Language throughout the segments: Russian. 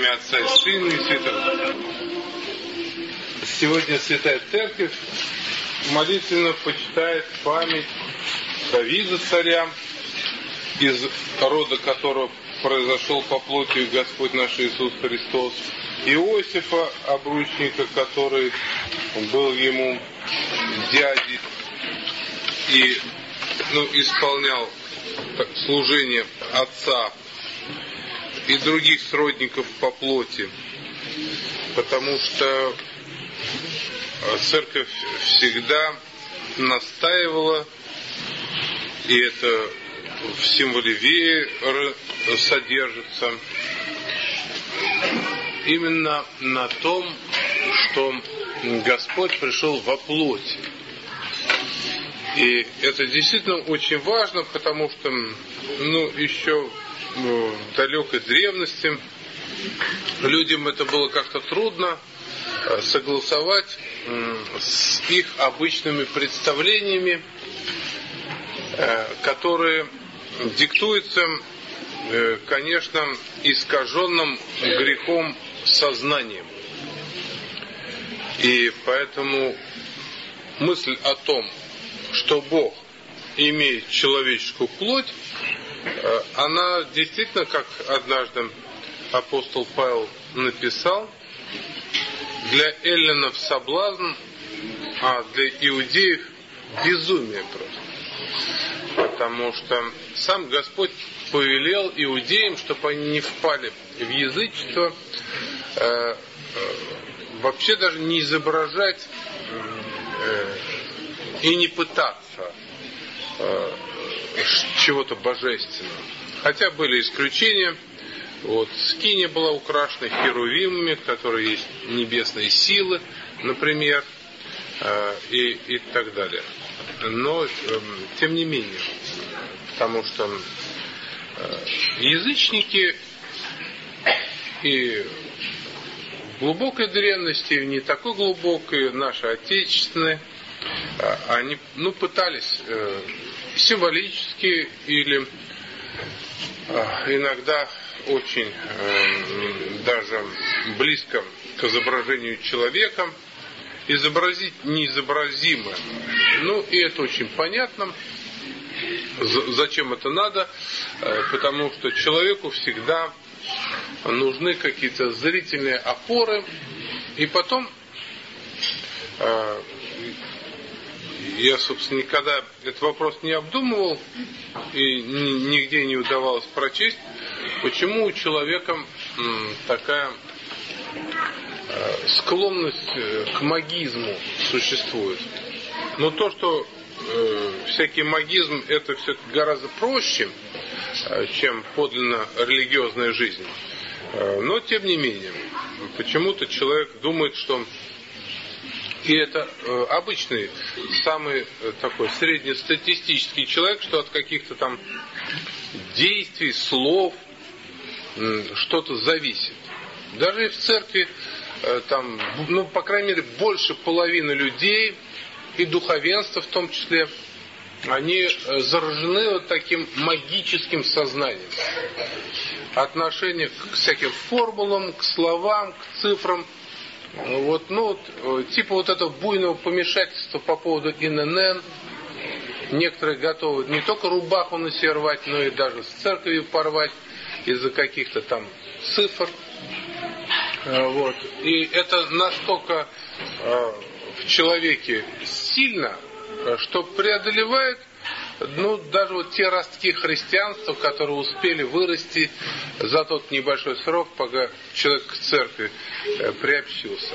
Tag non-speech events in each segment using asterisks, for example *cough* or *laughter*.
имя Отца и Сына и Святого. Сегодня Святая Церковь молитвенно почитает память Давида царя, из рода которого произошел по плоти Господь наш Иисус Христос, Иосифа, обручника, который был ему дядей и ну, исполнял служение отца и других сродников по плоти, потому что церковь всегда настаивала, и это в символе веры содержится, именно на том, что Господь пришел во плоть. И это действительно очень важно, потому что ну, еще в далекой древности людям это было как-то трудно э, согласовать с их обычными представлениями, э, которые диктуются, э, конечно, искаженным грехом сознанием. И поэтому мысль о том, что Бог имеет человеческую плоть, она действительно, как однажды апостол Павел написал, для эллинов соблазн, а для иудеев безумие просто. Потому что сам Господь повелел иудеям, чтобы они не впали в язычество, э, э, вообще даже не изображать и не пытаться э, чего-то божественного. Хотя были исключения. Вот, Скиния была украшена херувимами, которые есть небесные силы, например, э, и, и так далее. Но, э, тем не менее, потому что э, язычники и глубокой древности, и не такой глубокой, наши отечественные – а, они ну, пытались э, символически или э, иногда очень э, даже близко к изображению человека изобразить неизобразимое. Ну и это очень понятно. Зачем это надо? Э, потому что человеку всегда нужны какие-то зрительные опоры, и потом э, я, собственно, никогда этот вопрос не обдумывал и нигде не удавалось прочесть, почему у человека такая э, склонность э, к магизму существует. Но то, что э, всякий магизм это все гораздо проще, чем подлинно религиозная жизнь. Но тем не менее, почему-то человек думает, что и это э, обычный, самый э, такой среднестатистический человек, что от каких-то там действий, слов э, что-то зависит. Даже в церкви э, там, ну, по крайней мере, больше половины людей, и духовенство в том числе, они э, заражены вот таким магическим сознанием. Отношение к всяким формулам, к словам, к цифрам – вот, ну, э, типа вот этого буйного помешательства по поводу ИНН. Некоторые готовы не только рубаху на себе рвать, но и даже с церковью порвать из-за каких-то там цифр. Э, вот. И это настолько э, в человеке сильно, что преодолевает ну, даже вот те ростки христианства, которые успели вырасти за тот небольшой срок, пока человек к церкви э, приобщился.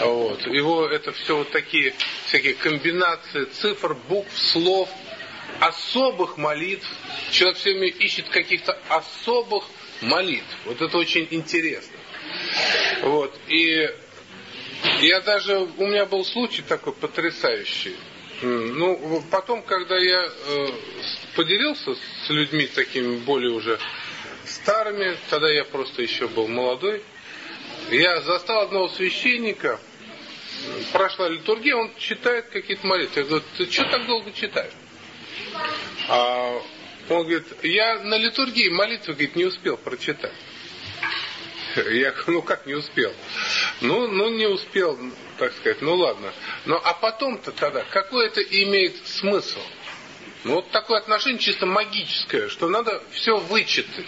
Вот. Его это все вот такие всякие комбинации цифр, букв, слов, особых молитв. Человек все время ищет каких-то особых молитв. Вот это очень интересно. Вот. И я даже, у меня был случай такой потрясающий. Ну, потом, когда я э, поделился с людьми такими более уже старыми, тогда я просто еще был молодой, я застал одного священника, прошла литургия, он читает какие-то молитвы. Я говорю, ты что так долго читаешь? А он говорит, я на литургии молитвы говорит, не успел прочитать. *laughs* Я говорю, ну как не успел? Ну, ну не успел, так сказать, ну ладно. Но а потом-то тогда, какой это имеет смысл? Ну вот такое отношение чисто магическое, что надо все вычитать.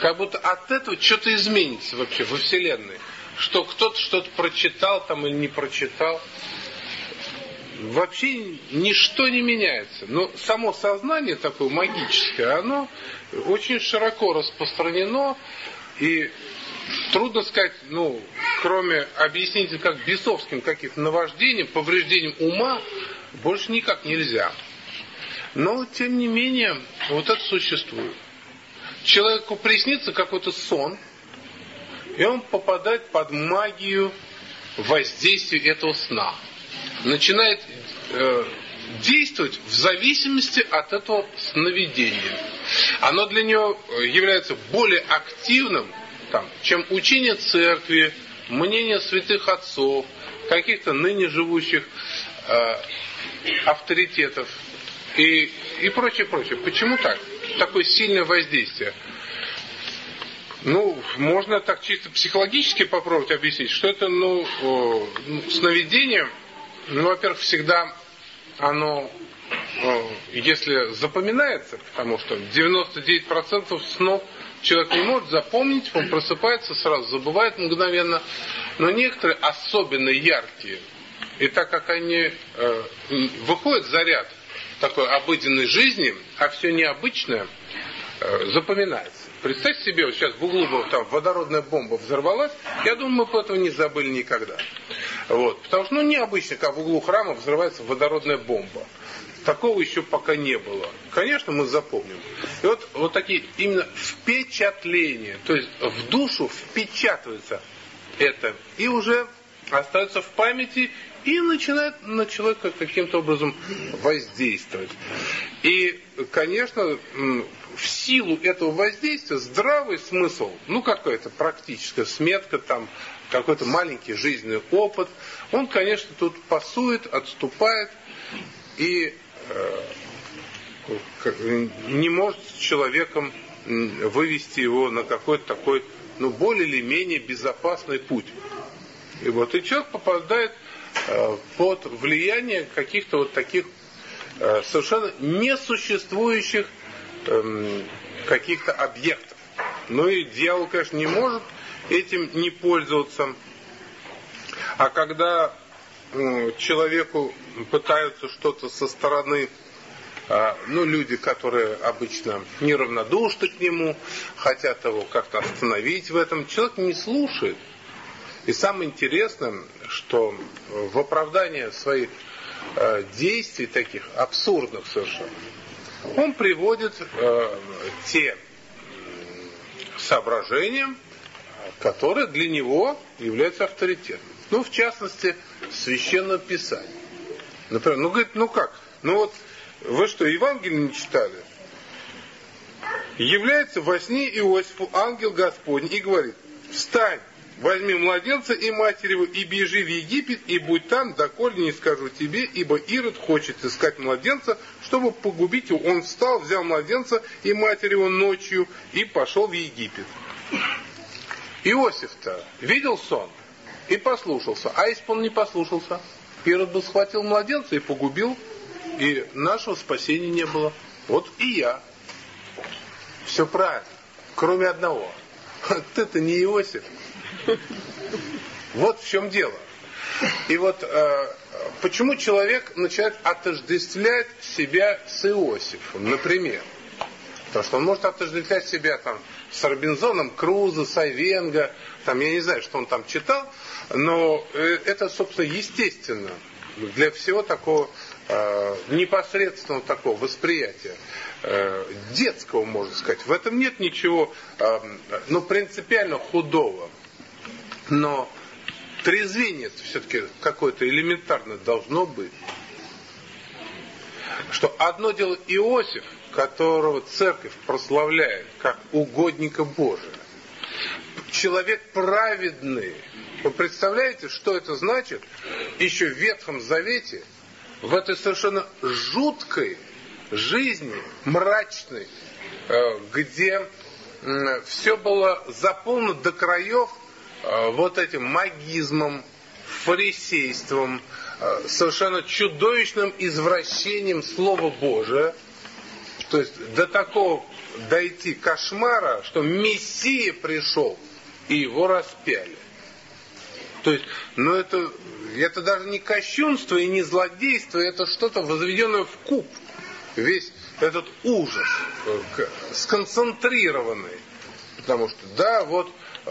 Как будто от этого что-то изменится вообще во Вселенной. Что кто-то что-то прочитал там или не прочитал. Вообще ничто не меняется. Но само сознание такое магическое, оно очень широко распространено. И трудно сказать, ну, кроме объяснить как бесовским каким-то наваждением, повреждением ума, больше никак нельзя. Но, тем не менее, вот это существует. Человеку приснится какой-то сон, и он попадает под магию воздействия этого сна. Начинает э, действовать в зависимости от этого сновидения. Оно для него является более активным, там, чем учение церкви, мнение святых отцов, каких-то ныне живущих э, авторитетов и, и прочее, прочее. Почему так? Такое сильное воздействие. Ну, можно так чисто психологически попробовать объяснить, что это, ну, сновидение, ну, во-первых, всегда оно, если запоминается, потому что 99% снов человек не может запомнить, он просыпается, сразу забывает мгновенно, но некоторые особенно яркие, и так как они э, выходят за ряд такой обыденной жизни, а все необычное э, запоминается. Представьте себе, вот сейчас в углу там водородная бомба взорвалась, я думаю, мы бы этого не забыли никогда. Вот. Потому что, ну, необычно, как в углу храма взрывается водородная бомба. Такого еще пока не было. Конечно, мы запомним. И вот, вот такие именно впечатления, то есть в душу впечатывается это, и уже остается в памяти, и начинает на человека каким-то образом воздействовать. И, конечно, в силу этого воздействия здравый смысл, ну какая-то практическая сметка, там какой-то маленький жизненный опыт, он, конечно, тут пасует, отступает и не может с человеком вывести его на какой-то такой, ну, более или менее безопасный путь. И вот и человек попадает Э, под влияние каких-то вот таких э, совершенно несуществующих эм, каких-то объектов. Ну и дьявол, конечно, не может этим не пользоваться. А когда человеку пытаются что-то со стороны, э, ну, люди, которые обычно неравнодушны к нему, хотят его как-то остановить в этом, человек не слушает. И самое интересное, что в оправдание своих э, действий таких абсурдных совершенно, он приводит э, те соображения, которые для него являются авторитетом. Ну, в частности, священное писание. Например, ну, говорит, ну как? Ну вот, вы что, Евангелие не читали? Является во сне Иосифу ангел Господень и говорит, встань, Возьми младенца и мать его, и бежи в Египет, и будь там, доколе не скажу тебе, ибо Ирод хочет искать младенца, чтобы погубить его. Он встал, взял младенца и матерь его ночью, и пошел в Египет. Иосиф-то видел сон и послушался. А если бы он не послушался, Ирод бы схватил младенца и погубил, и нашего спасения не было. Вот и я. Все правильно, кроме одного. *laughs* Ты-то не Иосиф. *laughs* Вот в чем дело. И вот э, почему человек начинает отождествлять себя с Иосифом, например. Потому что он может отождествлять себя там с Робинзоном Крузо, с Айвенго, там, я не знаю, что он там читал, но э, это, собственно, естественно для всего такого э, непосредственного такого восприятия э, детского, можно сказать. В этом нет ничего, ну, принципиально худого. Но трезвение все-таки какое-то элементарно должно быть. Что одно дело Иосиф, которого церковь прославляет как угодника Божия. Человек праведный. Вы представляете, что это значит? Еще в Ветхом Завете, в этой совершенно жуткой жизни, мрачной, э, где все было заполнено до краев э, вот этим магизмом, фарисейством, э, совершенно чудовищным извращением Слова Божия. То есть до такого дойти кошмара, что Мессия пришел и его распяли. То есть, ну это, это даже не кощунство и не злодейство, это что-то возведенное в куб. Весь этот ужас э, сконцентрированный. Потому что, да, вот э,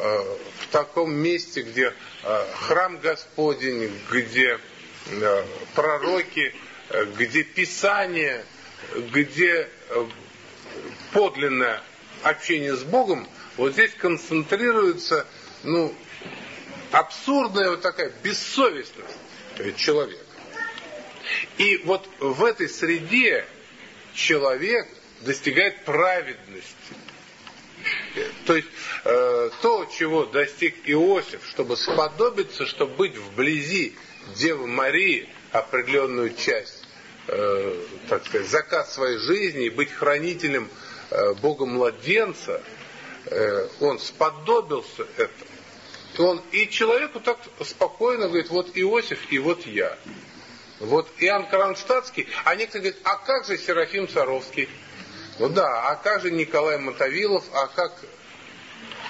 в таком месте, где э, храм Господень, где э, пророки, э, где Писание, где э, подлинное общение с Богом, вот здесь концентрируется, ну, абсурдная вот такая бессовестность человека. И вот в этой среде человек достигает праведности. То есть э, то, чего достиг Иосиф, чтобы сподобиться, чтобы быть вблизи Девы Марии определенную часть, э, так сказать, заказ своей жизни и быть хранителем э, Бога младенца, э, он сподобился этому. Он и человеку так спокойно говорит, вот Иосиф и вот я. Вот Иоанн Кронштадтский, а некоторые говорят, а как же Серафим Саровский? Ну да, а как же Николай Мотовилов, а как...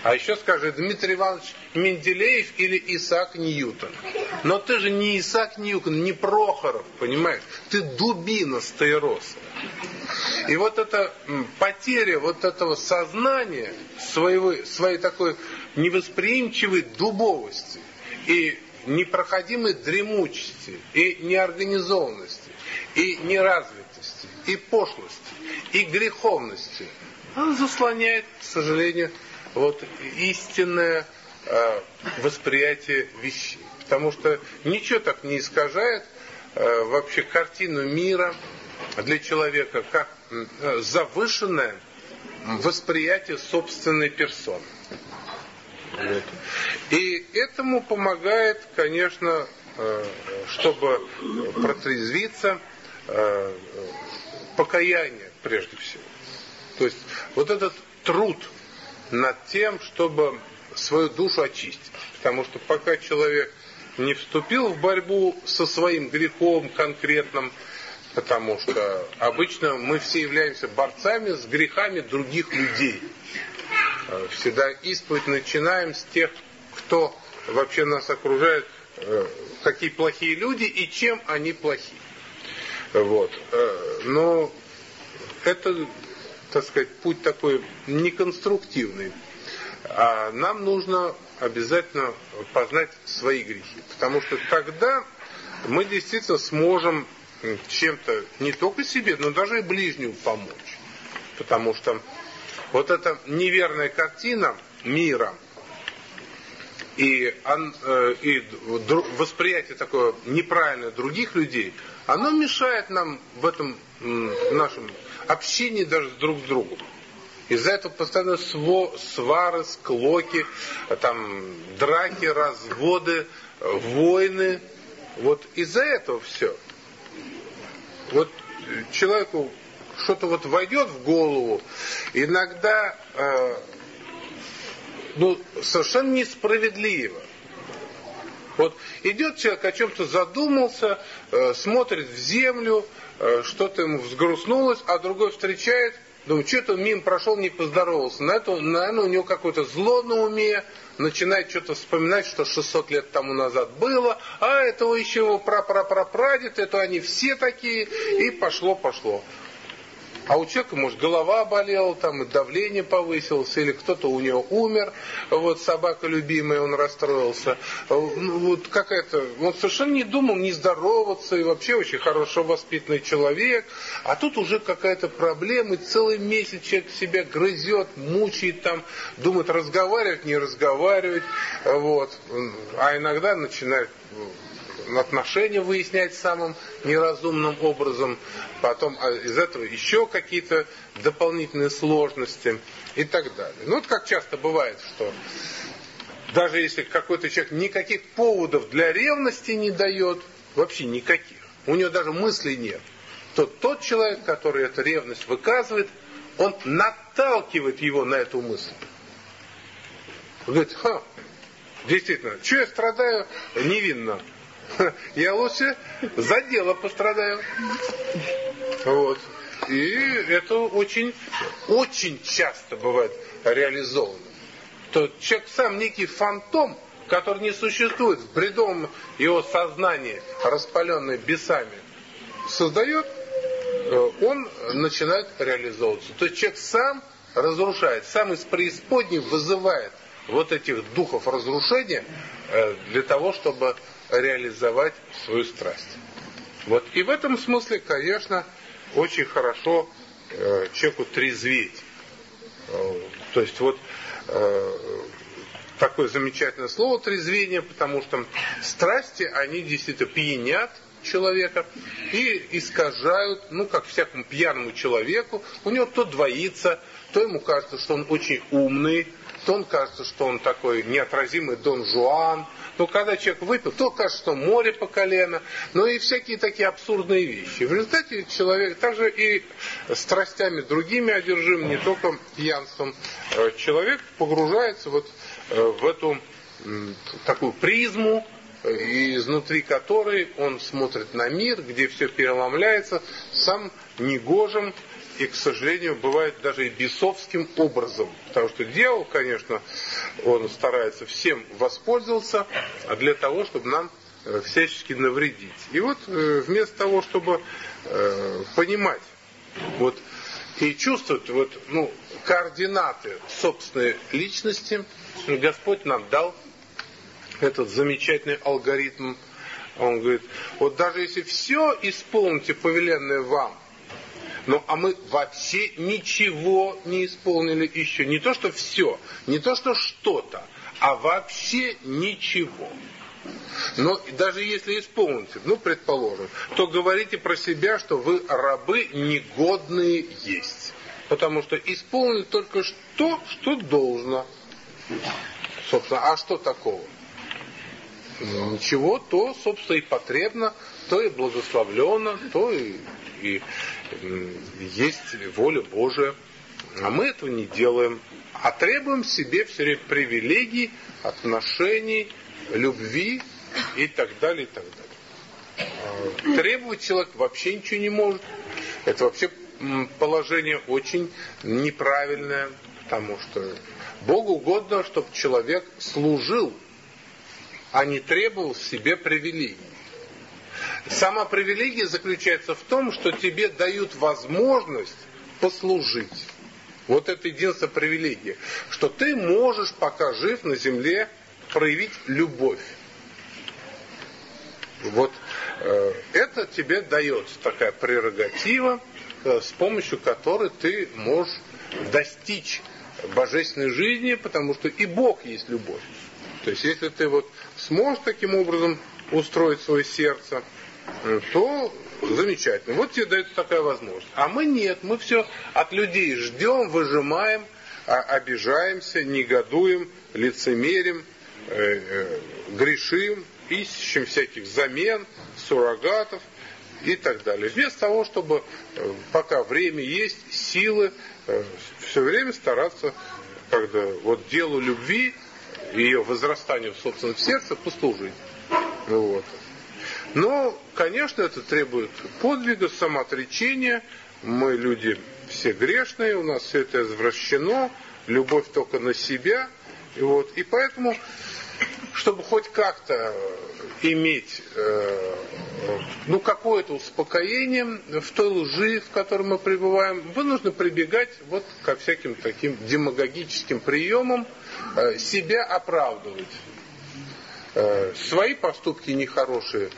А еще скажи, Дмитрий Иванович Менделеев или Исаак Ньютон. Но ты же не Исаак Ньютон, не Прохоров, понимаешь? Ты дубина стаироса. И вот эта потеря вот этого сознания, своего, своей такой невосприимчивой дубовости и непроходимой дремучести, и неорганизованности, и неразвитости, и пошлости, и греховности, она заслоняет, к сожалению, вот истинное э, восприятие вещей. Потому что ничего так не искажает э, вообще картину мира для человека, как э, завышенное восприятие собственной персоны. И этому помогает, конечно, э, чтобы протрезвиться, э, покаяние прежде всего. То есть вот этот труд над тем, чтобы свою душу очистить. Потому что пока человек не вступил в борьбу со своим грехом конкретным, потому что обычно мы все являемся борцами с грехами других людей. Э, всегда исповедь начинаем с тех, кто вообще нас окружает, э, какие плохие люди и чем они плохи. Вот. Э, но это, так сказать, путь такой неконструктивный. А нам нужно обязательно познать свои грехи. Потому что тогда мы действительно сможем чем-то не только себе, но даже и ближнему помочь. Потому что вот эта неверная картина мира и, э, и восприятие такое неправильное других людей, оно мешает нам в этом нашем общении даже друг с другом. Из-за этого постоянно сво, свары, склоки, там, драки, разводы, войны. Вот из-за этого все. Вот человеку что-то вот войдет в голову, иногда э, ну, совершенно несправедливо. Вот идет человек, о чем-то задумался, э, смотрит в землю, э, что-то ему взгрустнулось, а другой встречает, думает, что-то мимо прошел, не поздоровался. На это, наверное, у него какое-то зло на уме, начинает что-то вспоминать, что 600 лет тому назад было, а этого еще его прапрапрапрадед, это они все такие, и пошло-пошло. А у человека, может, голова болела, там и давление повысилось, или кто-то у него умер, вот собака любимая, он расстроился. Ну, вот какая-то, он совершенно не думал не здороваться, и вообще очень хорошо воспитанный человек. А тут уже какая-то проблема, и целый месяц человек себя грызет, мучает там, думает разговаривать, не разговаривать, вот. А иногда начинает отношения выяснять самым неразумным образом, потом а из этого еще какие-то дополнительные сложности и так далее. Ну вот как часто бывает, что даже если какой-то человек никаких поводов для ревности не дает, вообще никаких, у него даже мыслей нет, то тот человек, который эту ревность выказывает, он наталкивает его на эту мысль. Он говорит, ха, действительно, что я страдаю невинно? *laughs* Я лучше за дело пострадаю. Вот. И это очень, очень часто бывает реализовано. То человек сам некий фантом, который не существует в бредовом его сознании, распаленное бесами, создает, э, он начинает реализовываться. То есть человек сам разрушает, сам из преисподней вызывает вот этих духов разрушения э, для того, чтобы реализовать свою страсть. Вот. И в этом смысле, конечно, очень хорошо э, человеку трезветь. Э, то есть вот э, такое замечательное слово трезвение, потому что страсти, они действительно пьянят человека и искажают, ну, как всякому пьяному человеку, у него то двоится, то ему кажется, что он очень умный, то он кажется, что он такой неотразимый Дон Жуан, но когда человек выпил, то кажется, что море по колено, ну и всякие такие абсурдные вещи. В результате человек, также и страстями другими одержим, не только пьянством, э, человек погружается вот э, в эту такую призму, э, изнутри которой он смотрит на мир, где все переломляется, сам негожим и, к сожалению, бывает даже и бесовским образом. Потому что дьявол, конечно, он старается всем воспользоваться а для того, чтобы нам э, всячески навредить. И вот э, вместо того, чтобы э, понимать вот, и чувствовать вот, ну, координаты собственной личности, Господь нам дал этот замечательный алгоритм. Он говорит, вот даже если все исполните повеленное вам, ну, а мы вообще ничего не исполнили еще. Не то, что все, не то, что что-то, а вообще ничего. Но даже если исполните, ну, предположим, то говорите про себя, что вы рабы негодные есть. Потому что исполнили только то, что должно. Собственно, а что такого? Ничего, то, собственно, и потребно, то и благословлено, то и, и есть воля Божия. А мы этого не делаем, а требуем себе все время привилегий, отношений, любви и так далее, и так далее. А, требовать человек вообще ничего не может. Это вообще положение очень неправильное, потому что Богу угодно, чтобы человек служил, а не требовал себе привилегий. Сама привилегия заключается в том, что тебе дают возможность послужить. Вот это единственная привилегия. Что ты можешь, пока жив на земле, проявить любовь. Вот э, это тебе дается такая прерогатива, э, с помощью которой ты можешь достичь божественной жизни, потому что и Бог есть любовь. То есть, если ты вот сможешь таким образом устроить свое сердце, то замечательно. Вот тебе дается такая возможность. А мы нет, мы все от людей ждем, выжимаем, а обижаемся, негодуем, лицемерим, э, э, грешим, ищем всяких замен, суррогатов и так далее. Вместо того, чтобы пока время есть, силы, все время стараться когда вот делу любви, ее возрастанию в собственном сердце послужить. Вот. Но, конечно, это требует подвига, самоотречения. Мы люди все грешные, у нас все это извращено, любовь только на себя. И, вот, и поэтому, чтобы хоть как-то иметь э, ну, какое-то успокоение в той лжи, в которой мы пребываем, вы нужно прибегать вот ко всяким таким демагогическим приемам, э, себя оправдывать. Э, свои поступки нехорошие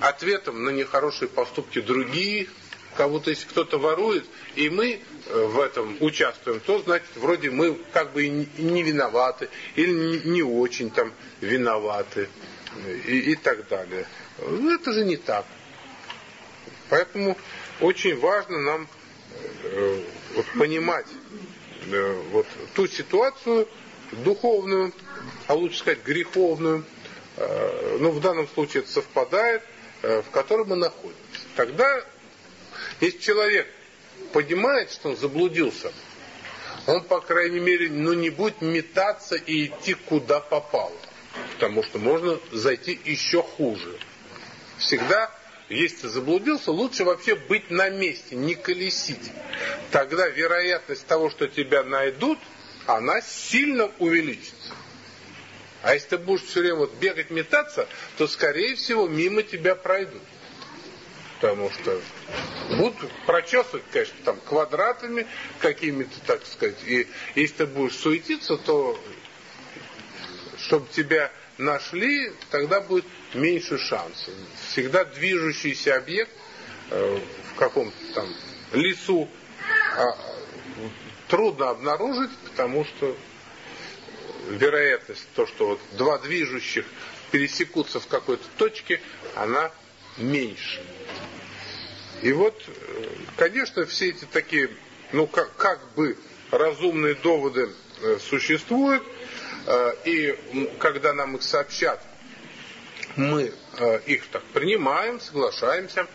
ответом на нехорошие поступки других, кого-то если кто-то ворует, и мы э, в этом участвуем, то значит вроде мы как бы и не виноваты, или не очень там виноваты, и, и так далее. Ну это же не так. Поэтому очень важно нам э, вот, понимать э, вот, ту ситуацию духовную, а лучше сказать греховную, Э, ну в данном случае это совпадает, э, в котором мы находимся. Тогда, если человек понимает, что он заблудился, он, по крайней мере, ну, не будет метаться и идти куда попало. Потому что можно зайти еще хуже. Всегда, если ты заблудился, лучше вообще быть на месте, не колесить. Тогда вероятность того, что тебя найдут, она сильно увеличится. А если ты будешь все время вот бегать, метаться, то, скорее всего, мимо тебя пройдут. Потому что будут прочесывать, конечно, там квадратами какими-то, так сказать. И если ты будешь суетиться, то чтобы тебя нашли, тогда будет меньше шансов. Всегда движущийся объект э, в каком-то там лесу а, трудно обнаружить, потому что вероятность, то, что вот два движущих пересекутся в какой-то точке, она меньше. И вот, э, конечно, все эти такие, ну, как, как бы разумные доводы э, существуют, э, и когда нам их сообщат, мы их так принимаем, соглашаемся,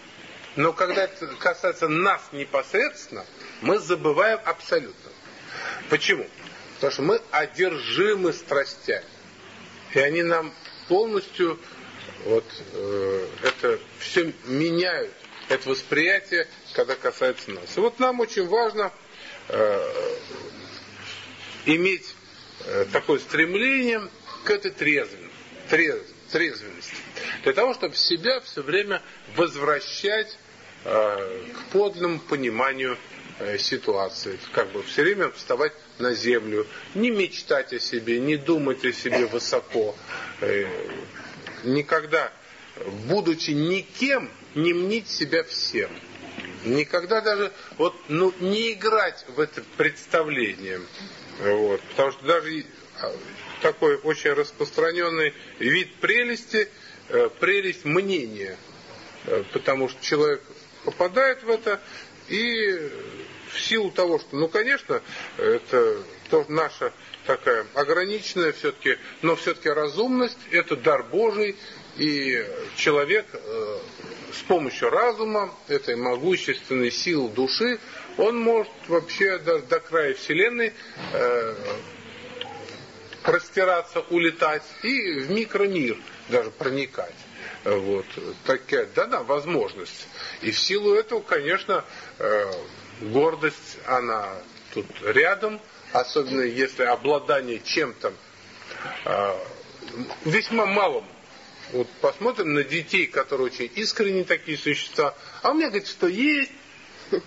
но когда это касается нас непосредственно, мы забываем абсолютно. Почему? Потому что мы одержимы страстями. И они нам полностью вот, э, это все меняют это восприятие, когда касается нас. И вот нам очень важно э, иметь э, такое стремление к этой трезвенности, трезв, трезвенности. Для того, чтобы себя все время возвращать э, к подлинному пониманию э, ситуации. Как бы все время вставать на землю, не мечтать о себе, не думать о себе высоко. Э, никогда, будучи никем, не мнить себя всем. Никогда даже вот, ну, не играть в это представление. Вот, потому что даже а, такой очень распространенный вид прелести, э, прелесть мнения. Э, потому что человек попадает в это и в силу того, что, ну, конечно, это то наша такая ограниченная все-таки, но все-таки разумность, это дар Божий, и человек э, с помощью разума, этой могущественной силы души, он может вообще до, до края Вселенной э, простираться, улетать и в микромир даже проникать. Вот. Такая, да-да, возможность. И в силу этого, конечно, э, гордость, она тут рядом, особенно если обладание чем-то э, весьма малым вот посмотрим на детей, которые очень искренне такие существа. А у меня, говорит, что есть.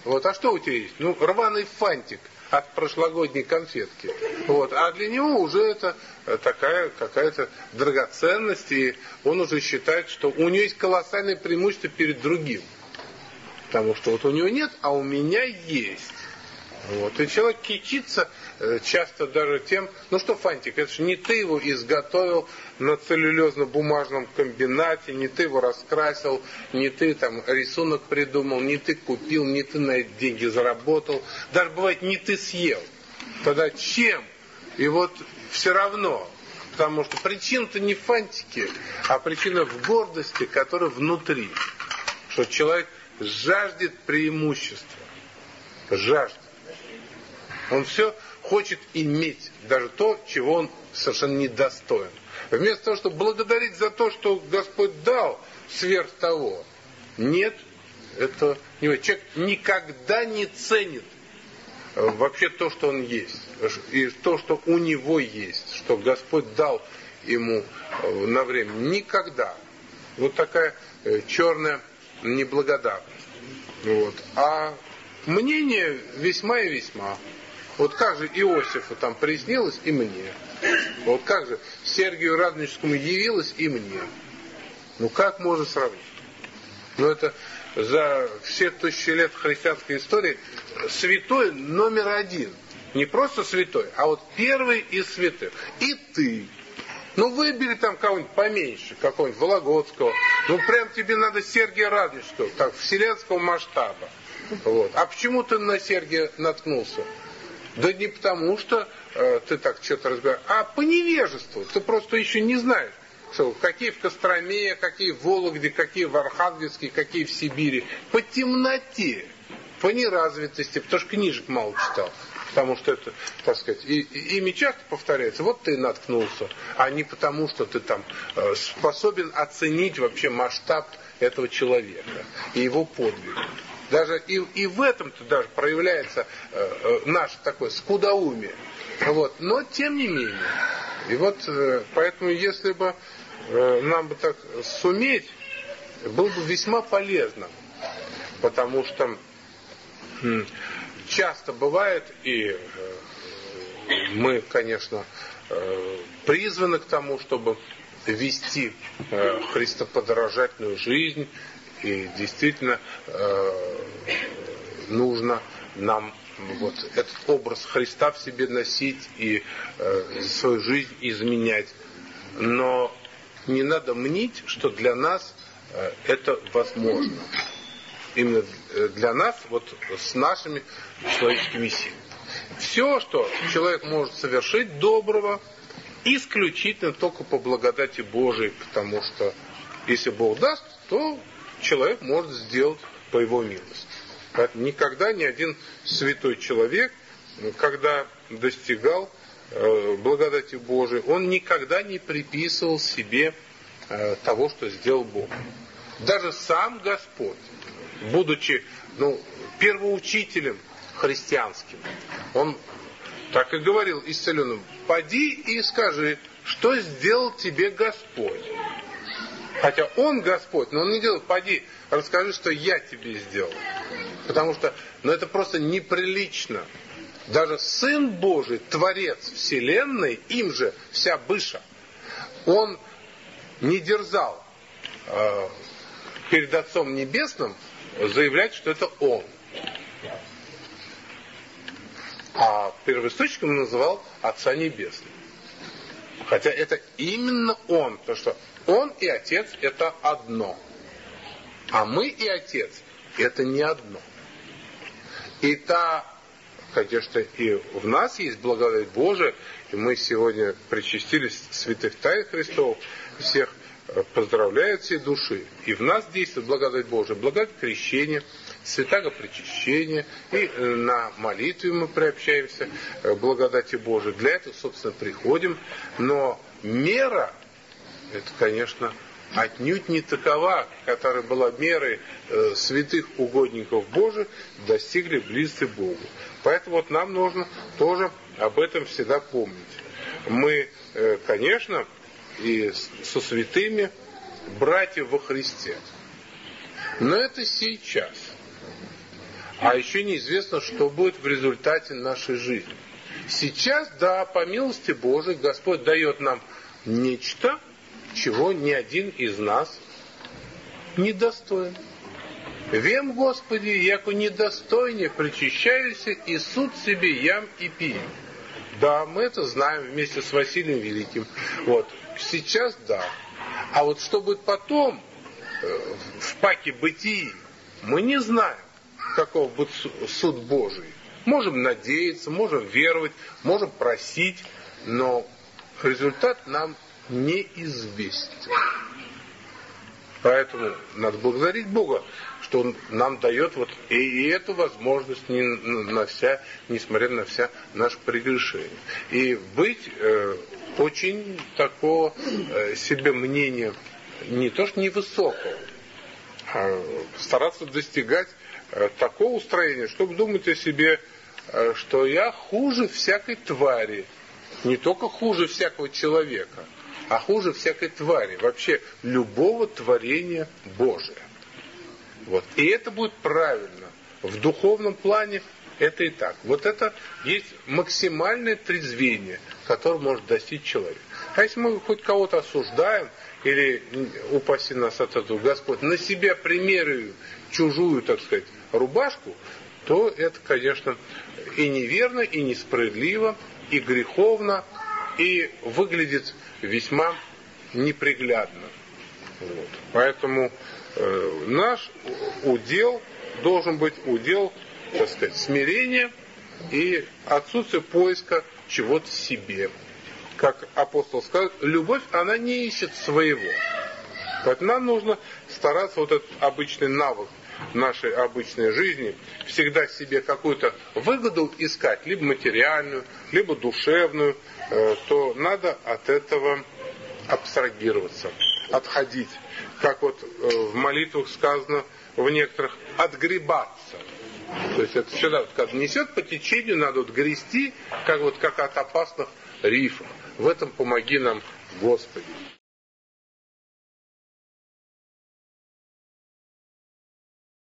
Вот, а что у тебя есть? Ну, рваный фантик от прошлогодней конфетки. Вот. А для него уже это такая какая-то драгоценность, и он уже считает, что у него есть колоссальное преимущество перед другим. Потому что вот у него нет, а у меня есть. Вот. И человек кичится э, часто даже тем, ну что, Фантик, это же не ты его изготовил на целлюлезно-бумажном комбинате, не ты его раскрасил, не ты там рисунок придумал, не ты купил, не ты на эти деньги заработал, даже бывает не ты съел. Тогда чем? И вот все равно, потому что причина-то не в фантике, а причина в гордости, которая внутри. Что человек жаждет преимущества. Жаждет. Он все хочет иметь, даже то, чего он совершенно недостоин. Вместо того, чтобы благодарить за то, что Господь дал сверх того. Нет, это не Человек никогда не ценит э, вообще то, что он есть. И то, что у него есть. Что Господь дал ему э, на время. Никогда. Вот такая э, черная неблагодарность. Вот. А мнение весьма и весьма. Вот как же Иосифу там приснилось и мне. Вот как же Сергию Радонежскому явилось и мне. Ну как можно сравнить? Ну это за все тысячи лет христианской истории святой номер один. Не просто святой, а вот первый из святых. И ты. Ну выбери там кого-нибудь поменьше, какого-нибудь Вологодского. Ну прям тебе надо Сергия Радонежского, так, вселенского масштаба. Вот. А почему ты на Сергия наткнулся? Да не потому, что э, ты так что-то разбираешь, а по невежеству. Ты просто еще не знаешь, что, какие в Костроме, какие в Вологде, какие в Архангельске, какие в Сибири. По темноте. по неразвитости, потому что книжек мало читал. Потому что это, так сказать, и, и, ими часто повторяется, вот ты наткнулся, а не потому, что ты там э, способен оценить вообще масштаб этого человека и его подвиг. Даже и, и в этом-то даже проявляется э, э, наше такое скудоумие. Вот. Но тем не менее. И вот э, поэтому, если бы э, нам бы так суметь, было бы весьма полезно. Потому что часто бывает, и э, мы, конечно, э, призваны к тому, чтобы вести э, христоподражательную жизнь, и действительно нужно нам вот этот образ Христа в себе носить и свою жизнь изменять. Но не надо мнить, что для нас это возможно. Именно для нас, вот с нашими человеческими силами. Все, что человек может совершить доброго, исключительно только по благодати Божией, потому что если Бог даст, то человек может сделать по его милости. Никогда ни один святой человек, когда достигал э, благодати Божией, он никогда не приписывал себе э, того, что сделал Бог. Даже сам Господь, будучи ну, первоучителем христианским, он так и говорил исцеленным, поди и скажи, что сделал тебе Господь. Хотя он Господь, но он не делает, поди, расскажи, что я тебе сделал. Потому что, ну это просто неприлично. Даже Сын Божий, Творец Вселенной, им же вся быша, он не дерзал э, перед Отцом Небесным заявлять, что это Он. А первоисточником называл Отца Небесного. Хотя это именно Он, потому что Он и Отец это одно. А мы и Отец это не одно. И та, конечно, и в нас есть благодать Божия, и мы сегодня причастились святых тайн Христов, всех поздравляют все души. И в нас действует благодать Божия, благодать крещения, святаго причащения, и э, на молитве мы приобщаемся к э, благодати Божией. Для этого, собственно, приходим. Но мера, это, конечно, отнюдь не такова, которая была мерой э, святых угодников Божьих, достигли близости Богу. Поэтому вот нам нужно тоже об этом всегда помнить. Мы, конечно, и со святыми братья во Христе. Но это сейчас. А еще неизвестно, что будет в результате нашей жизни. Сейчас, да, по милости Божией, Господь дает нам нечто, чего ни один из нас не достоин. Вем, Господи, яко недостойне причащаюся, и суд себе ям и пью. Да, мы это знаем вместе с Василием Великим. Вот. Сейчас да. А вот что будет потом, э, в паке бытии, мы не знаем, каков будет суд Божий. Можем надеяться, можем веровать, можем просить, но результат нам неизвестен. Поэтому надо благодарить Бога, что Он нам дает вот и, и эту возможность, не, на вся, несмотря на вся наше прегрешение. И быть э, очень такого э, себе мнения, не то что невысокого, а стараться достигать э, такого устроения, чтобы думать о себе, э, что я хуже всякой твари, не только хуже всякого человека, а хуже всякой твари, вообще любого творения Божия. Вот. И это будет правильно. В духовном плане это и так. Вот это есть максимальное трезвение, которое может достичь человек. А если мы хоть кого-то осуждаем, или, упаси нас от этого Господь, на себя примеряю чужую, так сказать, рубашку, то это, конечно, и неверно, и несправедливо, и греховно, и выглядит весьма неприглядно. Вот. Поэтому э, наш удел должен быть удел, так сказать, смирения и отсутствие поиска чего-то себе. Как апостол сказал, любовь, она не ищет своего. Поэтому нам нужно стараться вот этот обычный навык нашей обычной жизни, всегда себе какую-то выгоду искать, либо материальную, либо душевную, э, то надо от этого абстрагироваться, отходить. Как вот э, в молитвах сказано в некоторых, отгребаться. То есть это всегда, вот, когда несет по течению, надо вот грести, как вот как от опасных рифов. В этом помоги нам, Господи.